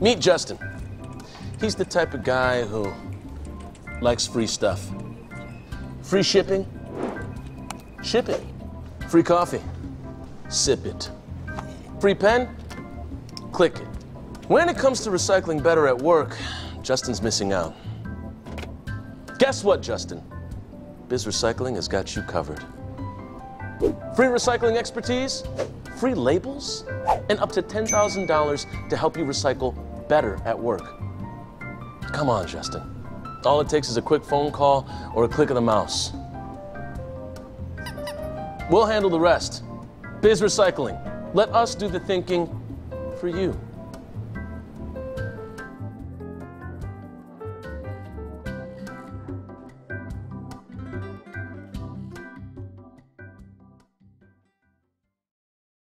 Meet Justin. He's the type of guy who likes free stuff. Free shipping, ship it. Free coffee, sip it. Free pen, click it. When it comes to recycling better at work, Justin's missing out. Guess what, Justin? Biz Recycling has got you covered. Free recycling expertise, free labels, and up to $10,000 to help you recycle better at work. Come on, Justin. All it takes is a quick phone call or a click of the mouse. We'll handle the rest. Biz Recycling. Let us do the thinking for you.